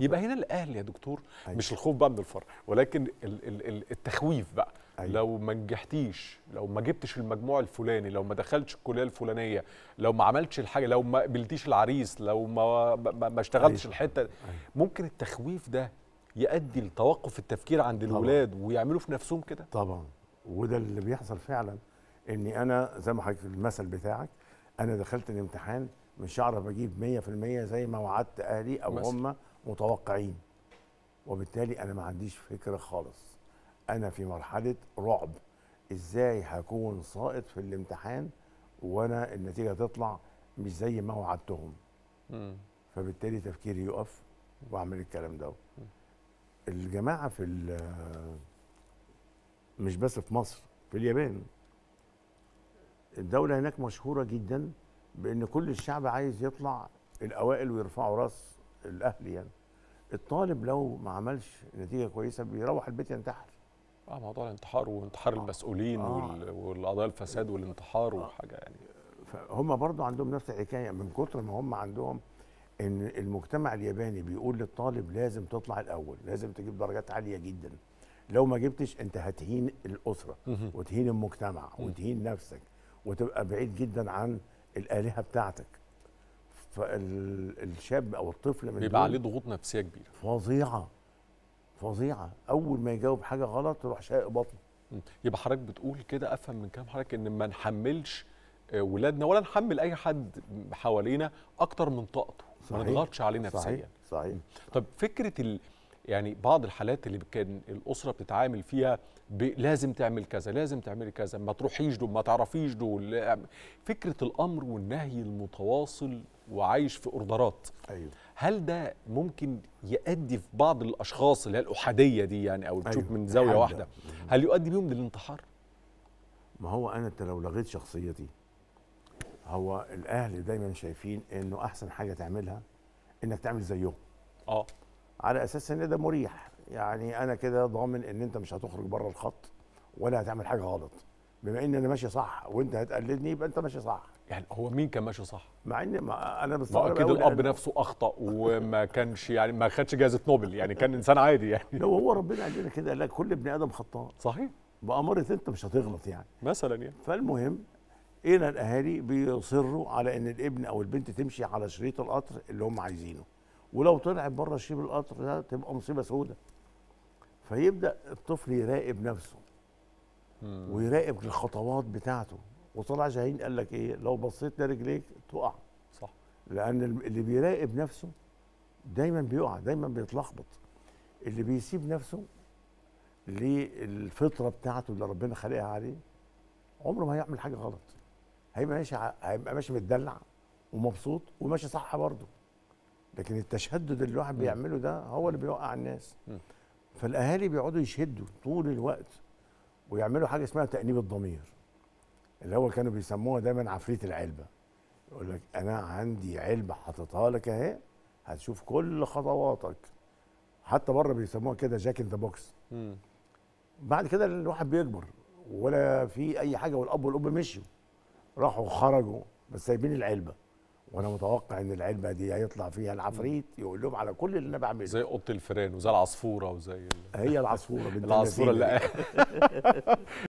يبقى هنا الاهل يا دكتور أيوة. مش الخوف بقى من الفرق ولكن ال ال ال التخويف بقى أيوة. لو ما نجحتيش لو ما جبتش المجموع الفلاني لو ما دخلتش الكلية الفلانية لو ما عملتش الحاجة لو ما قبلتيش العريس لو ما ما, ما اشتغلتش أيوة. الحتة أيوة. ممكن التخويف ده يؤدي لتوقف التفكير عند طبعاً. الولاد ويعملوا في نفسهم كده طبعا وده اللي بيحصل فعلا إني أنا زي ما حضرتك المثل بتاعك أنا دخلت الامتحان مش هعرف أجيب 100% زي ما وعدت أهلي أو. هم متوقعين. وبالتالي أنا ما عنديش فكره خالص. أنا في مرحلة رعب. إزاي هكون ساقط في الامتحان وأنا النتيجة تطلع مش زي ما وعدتهم؟ مم. فبالتالي تفكيري يقف وأعمل الكلام ده. الجماعة في ال- مش بس في مصر في اليابان. الدولة هناك مشهورة جدا بأن كل الشعب عايز يطلع الأوائل ويرفعوا رأس الاهل يعني. الطالب لو ما عملش نتيجة كويسة بيروح البيت ينتحر. آه موضوع الانتحار وانتحار المسؤولين آه. وال- والقضايا الفساد والانتحار وحاجة يعني. فهم برضو عندهم نفس الحكاية. من كتر ما هم عندهم إن المجتمع الياباني بيقول للطالب لازم تطلع الأول لازم تجيب درجات عالية جدا. لو ما جبتش أنت هتهين الأسرة. وتهين المجتمع وتهين نفسك وتبقى بعيد جدا عن الآلهة بتاعتك. فالشاب أو الطفل من بيبقى عليه ضغوط نفسية كبيرة. فظيعة. فظيعة. أول ما يجاوب حاجة غلط يروح شاق بطنه. يبقى حضرتك بتقول كده أفهم من كلام حضرتك إن ما نحملش آه، ولادنا ولا نحمل أي حد حوالينا أكتر من طاقته. ما. نضغطش عليه نفسيا. صحيح. صحيح طب فكرة ال... يعني بعض الحالات اللي كان الأسرة بتتعامل فيها. لازم تعمل كذا لازم تعملي كذا ما تروحيش دول ما تعرفيش دول فكرة الأمر والنهي المتواصل وعايش في أوردرات أيوه هل ده ممكن يؤدي في بعض الأشخاص اللي هي الأحادية دي يعني أو تشوف أيوة. من زاوية حادة. واحدة هل يؤدي بيهم للانتحار ما هو أنا انت لو لغيت شخصيتي هو الأهل دايما شايفين إنه أحسن حاجة تعملها إنك تعمل زيهم آه على أساس إن ده مريح. يعني أنا كده ضامن إن أنت مش هتخرج بره الخط ولا هتعمل حاجة غلط. بما إن أنا ماشي صح وأنت هتقلدني يبقى أنت ماشي صح. يعني هو مين كان ماشي صح؟ مع إن ما أنا بستغرب أكيد الأب لأن- نفسه أخطأ وما كانش يعني ما خدش جائزه نوبل. يعني كان إنسان عادي يعني. لو هو ربنا قال لنا كده قال لك كل ابن آدم خطاء. صحيح. بأمارة أنت مش هتغلط يعني. مثلا يعني. فالمهم هنا الأهالي بيصروا على إن الابن أو البنت تمشي على شريط القطر اللي هم عايزينه. ولو طلعت بره شريط القطر ده تبقى مصيبة سودة. فيبدأ الطفل يراقب نفسه. مم. ويراقب الخطوات بتاعته. وطلع شاهين قال لك إيه؟ لو بصيت لرجليك تقع. صح. لأن اللي بيراقب نفسه دايما بيقع دايما بيتلخبط. اللي بيسيب نفسه للفطرة بتاعته اللي ربنا خلقها عليه عمره ما هيعمل حاجة غلط. هيبقى ماشي هيبقى ماشي متدلع ومبسوط وماشي صح برضه. لكن التشدد اللي الواحد. بيعمله ده هو اللي بيوقع الناس. فالأهالي بيقعدوا يشدوا طول الوقت ويعملوا حاجة اسمها تأنيب الضمير اللي هو كانوا بيسموها دايما عفريت العلبة يقول لك أنا عندي علبة حاططها لك أهي هتشوف كل خطواتك حتى بره بيسموها كده jack in the box. بعد كده الواحد بيكبر ولا في أي حاجة والأب والأم مشوا راحوا خرجوا بس سايبين العلبة وأنا متوقع ان العلبة دي هيطلع فيها العفريت يقول لهم على كل اللي أنا بعمله زي اوضة الفيران وزي العصفورة وزي ال- هي العصفورة العصفورة. اللي